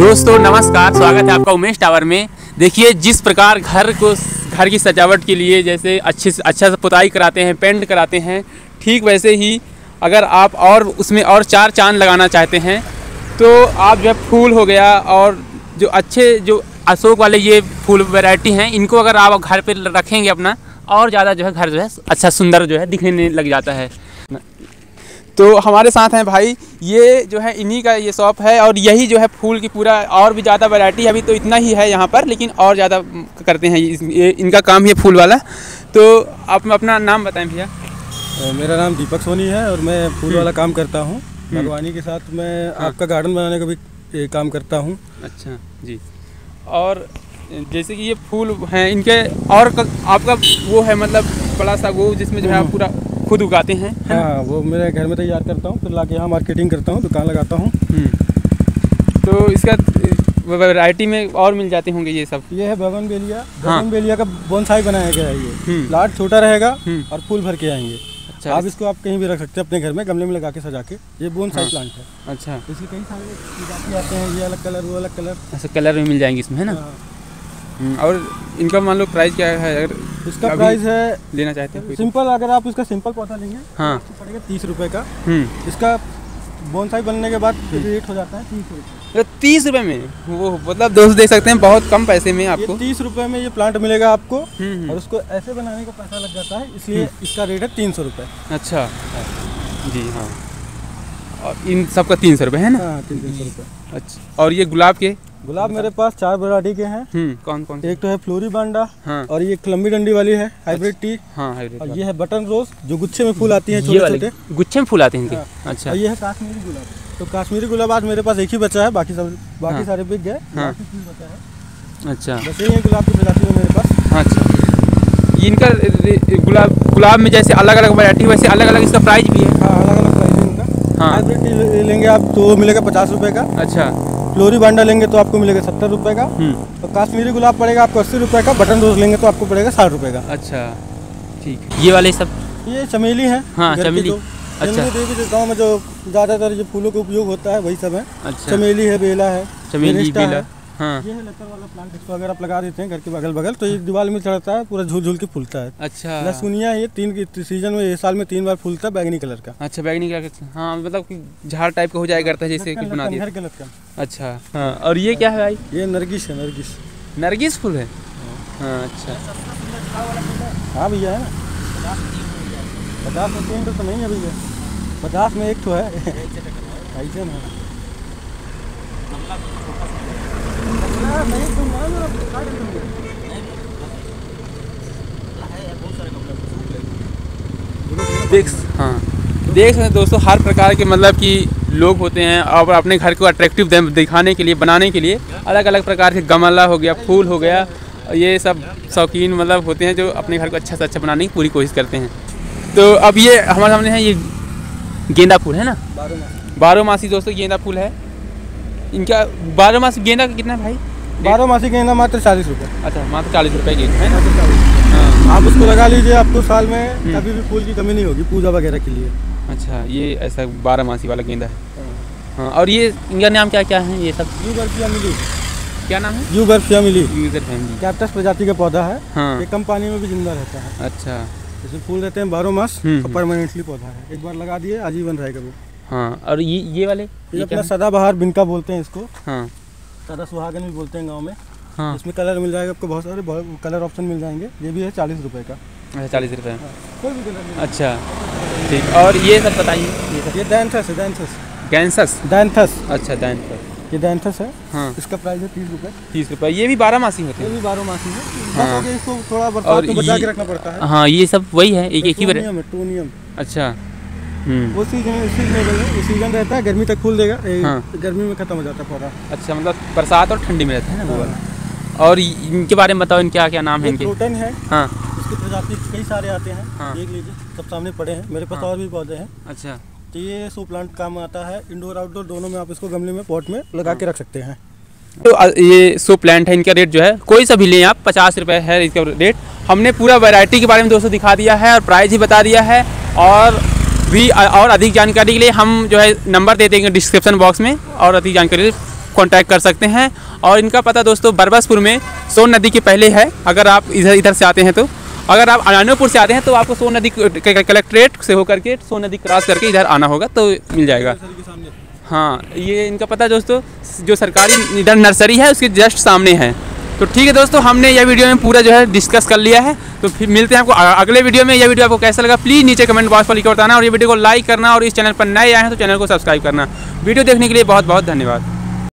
दोस्तों, नमस्कार, स्वागत है आपका उमेश टावर में। देखिए, जिस प्रकार घर को, घर की सजावट के लिए जैसे अच्छे से अच्छा पुताई कराते हैं, पेंट कराते हैं, ठीक वैसे ही अगर आप और उसमें और चार चाँद लगाना चाहते हैं तो आप जो है फूल हो गया और जो अच्छे, जो अशोक वाले ये फूल वैरायटी हैं, इनको अगर आप घर पर रखेंगे अपना, और ज़्यादा जो है घर जो है अच्छा सुंदर जो है दिखने लग जाता है। तो हमारे साथ हैं भाई ये जो है इन्हीं का ये शॉप है और यही जो है फूल की पूरा और भी ज़्यादा वैरायटी अभी तो इतना ही है यहाँ पर लेकिन और ज़्यादा करते हैं ये इनका काम ही है फूल वाला। तो आप अपना नाम बताएँ भैया। मेरा नाम दीपक सोनी है और मैं फूल वाला काम करता हूँ। बागवानी के साथ मैं आपका गार्डन बनाने का भी काम करता हूँ। अच्छा जी। और जैसे कि ये फूल हैं इनके और आपका वो है मतलब बड़ा सा वो जिसमें जो है आप पूरा खुद उगाते हैं है हाँ वो मेरे घर में तैयार करता हूँ फिर ला के यहाँ मार्केटिंग करता हूँ दुकान लगाता हूँ हम्म। तो इसका वैरायटी में और मिल जाते होंगे ये सब ये है बगन बेलिया हाँ। बगन बेलिया का बोनसाई बनाया गया है ये हम्म। प्लाट छोटा रहेगा हम्म। और फूल भर के आएँगे अच्छा आप इसको आप कहीं भी रख सकते हैं अपने घर में गमले में लगा के सजा के ये बोनसाई हाँ। प्लांट है अच्छा इसके कई सारे आते हैं ये अलग कलर वो अलग कलर ऐसे कलर में मिल जाएँगे इसमें है ना हाँ। हम्म, और इनका मान लो प्राइस क्या है अगर इसका प्राइस है लेना चाहते हैं तो? सिंपल अगर आप इसका सिंपल पौधा लेंगे हाँ। तो पड़ेगा तीस रुपए का। हम्म। इसका बोनसाई बनने के बाद रेट हो जाता है तीस रुपये तो तीस रुपए में? वो मतलब दोस्त देख सकते हैं बहुत कम पैसे में आपको। तीस रुपए में ये प्लांट मिलेगा आपको हम्म, हम्म, और उसको ऐसे बनाने का पैसा लग जाता है इसलिए इसका रेट है तीन सौ रुपये अच्छा। जी हाँ। और इन सबका तीन सौ रुपये है ना? हाँ तीन सौ रुपये अच्छा। और ये गुलाब के? गुलाब मेरे पास चार वैरायटी के हैं। हम्म कौन कौन एक तो है फ्लोरी बांडा हाँ। और ये लंबी डंडी वाली है हाइब्रिड टी। हाँ हाइब्रिड और ये है बटन रोज जो गुच्छे में फूल आती है ये छोटे छोटे गुच्छे में फूल आते हैं इनके? हाँ। अच्छा। और ये है काश्मीरी गुलाब। तो काश्मीरी गुलाब आज मेरे पास एक ही बचा है बाकी सब बाकी हाँ। सारे बिक गए। हाँ। है। अच्छा। यही गुलाब की प्रजाति में मेरे पास। हाँ, अच्छा। इनका गुलाब गुलाब में जैसे अलग अलग वैरायटी वैसे अलग अलग इसका प्राइस भी है? हाँ अलग अलग प्राइस है इनका। हाँ। लेंगे आप तो मिलेगा पचास रुपये का। अच्छा। फ्लोरी बांडा लेंगे तो आपको मिलेगा सत्तर रुपये का। हम्म। और काश्मीरी गुलाब पड़ेगा आपको अस्सी रुपये का बटन रोज लेंगे तो आपको पड़ेगा साठ रुपये का। अच्छा ठीक है। ये वाले सब? ये चमेली है। हाँ, चमेली। अच्छा। देवी देवताओं में जो ज़्यादातर जो फूलों का उपयोग होता है वही सब है। अच्छा। चमेली है बेला है चमेली बेला। है। हाँ ये है लतर वाला प्लांट इसको अगर आप लगा देते हैं घर के बगल बगल तो ये दीवार में चढ़ता है पूरा झूल झूल के फूलता है। अच्छा। लसुनिया ये तीन सीज़न में ये साल में तीन बार फूलता है बैगनी कलर का। अच्छा बैगनी क्या कहते हैं हाँ मतलब झाड़ टाइप का हो जाया करता है जैसे कुछ बना दिया। कलर का अच्छा हाँ और ये क्या है भाई? ये नरगिस है नरगिस। नरगिस फूल है? हाँ। अच्छा। हाँ भैया है ना? पचास में तीन तो नहीं है भैया। पचास में एक तो है। ऐसे ना नहीं तुम ना मेरा काट दूँगे। देख हाँ। देख सकते हैं दोस्तों हर प्रकार के मतलब कि लोग होते हैं और अपने घर को अट्रैक्टिव दिखाने के लिए बनाने के लिए। अलग अलग प्रकार के गमला हो गया फूल हो गया ये सब शौकीन मतलब होते हैं जो अपने घर को अच्छा से अच्छा बनाने की पूरी कोशिश करते हैं। तो अब ये हमारे सामने है ये गेंदा फूल है ना? बारह मास दोस्तों गेंदा फूल है। इनका बारह मासी गेंदा का कितना है भाई? बारह मासी गेंदा मात्र चालीस रुपये अच्छा मात्र चालीस रुपये गेंदा है। आप उसको लगा लीजिए आपको साल में कभी भी फूल की कमी नहीं होगी पूजा वगैरह के लिए। अच्छा ये ऐसा बारह मासी वाला गेंदा है। हाँ और ये इनका नाम क्या क्या है ये सब? Euphorbia milii. क्या नाम है? Euphorbia milii. User family cactus प्रजाति का पौधा है। हाँ। ये कम पानी में भी ज़िंदा रहता है। अच्छा। इसमें फूल रहते हैं बारह मास हम्म, और परमानेंटली पौधा है। एक बार लगा दिए आजीवन रहेगा वो। हाँ और ये ये वाले? ये अपना सदाबहार बिनका बोलते हैं इसको। हाँ। सदा सुहागन भी बोलते हैं गाँव में। हाँ। इसमें कलर मिल जाएगा आपको बहुत सारे बहुत कलर ऑप्शन मिल जाएँगे। ये भी है चालीस रुपए का। अच्छा चालीस रुपये कोई भी कलर अच्छा ठीक। और ये सब बताइए। ये सब। ये दैंथस है दैंथस गैंसस दैंथस अच्छा दैनपुर ये दैंथस है। हाँ। इसका प्राइस है तीस रुपये तीस रुपये ये भी बारह मासी होते हैं। ये भी बारह मासी है। हाँ। हो इसको थोड़ा में बचा के रखना पड़ता है। हाँ ये सब वही है एक एक ही टोनियम अच्छा। वो सीज़न सीज़न सीज़न रहता है गर्मी तक फूल देगा। हाँ। गर्मी में खत्म हो जाता है पौधा अच्छा मतलब बरसात और ठंडी में रहता है ना वो वाला। और इनके बारे में बताओ इनके क्या क्या नाम है इनके? क्रोटन है। हाँ। इसकी प्रजाति कई सारे आते हैं। हाँ। देख लीजिए सब सामने पड़े हैं। मेरे पास हाँ। और भी पौधे हैं। अच्छा। तो ये सो प्लांट काम आता है। इंडोर आउटडोर दोनों में आप इसको गमले में पॉट में लगा के रख सकते हैं। तो ये सो प्लांट है इनका रेट जो है कोई सा भी लें आप पचास रुपये है इसका रेट हमने पूरा वैरायटी के बारे में दोस्तों दिखा दिया है और प्राइस भी बता दिया है। और भी और अधिक जानकारी के लिए हम जो है नंबर दे देंगे डिस्क्रिप्शन बॉक्स में और अधिक जानकारी कांटेक्ट कर सकते हैं। और इनका पता दोस्तों, बरबसपुर में सोन नदी के पहले है, अगर आप इधर इधर से आते हैं तो। अगर आप अनानोपुर से आते हैं तो आपको सोन नदी कलेक्ट्रेट से होकर के सोन नदी क्रॉस करके इधर आना होगा तो मिल जाएगा। हाँ ये इनका पता दोस्तों, जो सरकारी इधर नर्सरी है, उसके जस्ट सामने है। तो ठीक है दोस्तों, हमने यह वीडियो में पूरा जो है डिस्कस कर लिया है। तो फिर मिलते हैं आपको अगले वीडियो में। यह वीडियो आपको कैसा लगा प्लीज़ नीचे कमेंट बॉक्स पर लिखकर बताना और ये वीडियो को लाइक करना और इस चैनल पर नए आए हैं तो चैनल को सब्सक्राइब करना। वीडियो देखने के लिए बहुत बहुत धन्यवाद।